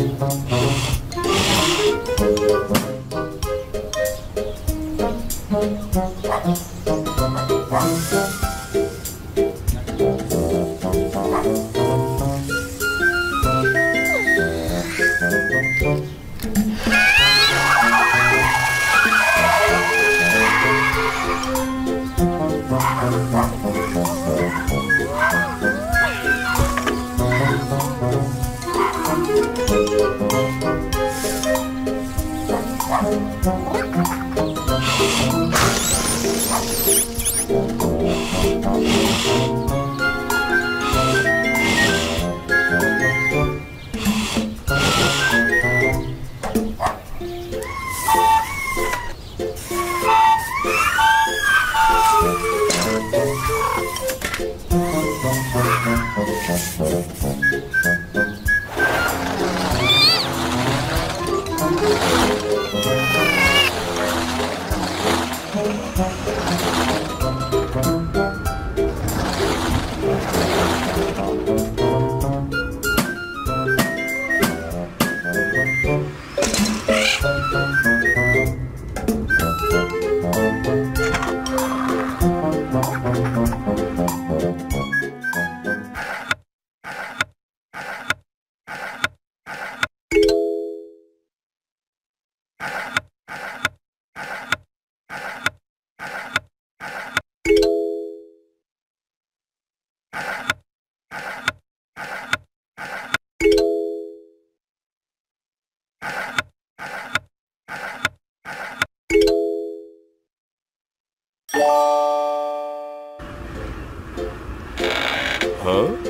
Shh. huh?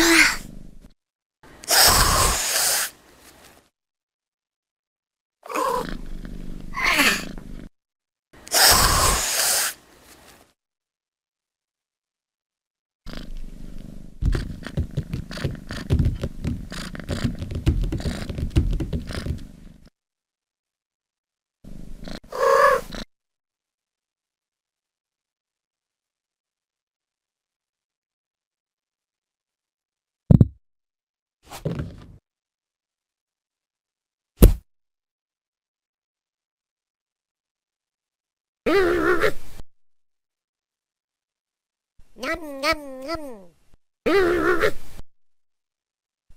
Ngâm ngâm ngâm.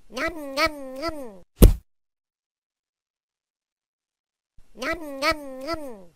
Ngâm ngâm ngâm. Ngâm ngâm ngâm.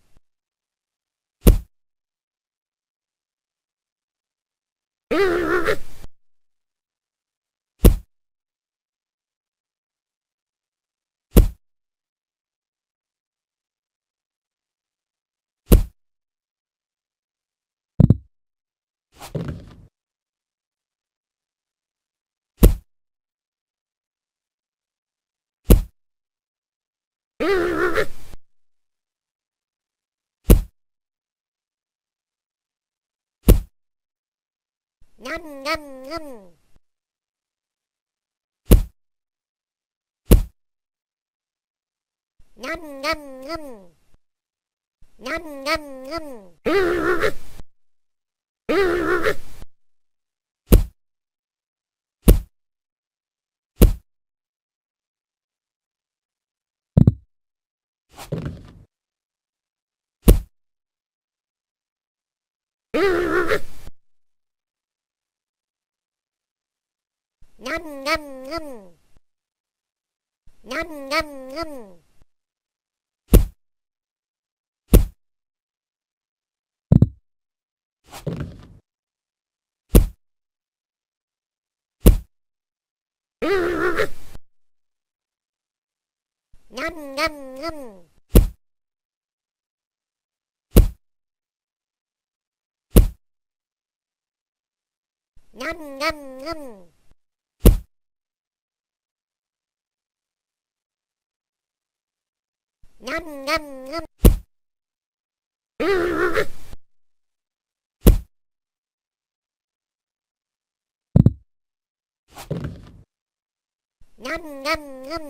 Ngâm ngâm ngâm. Ngâm ngâm ngâm. Ngâm ngâm ngâm. Nhâm nhâm nhâm. Nhâm nhâm nhâm. Nhâm nhâm nhâm. Nhâm nhâm nhâm. Ngâm ngâm ngâm. Ngâm ngâm ngâm.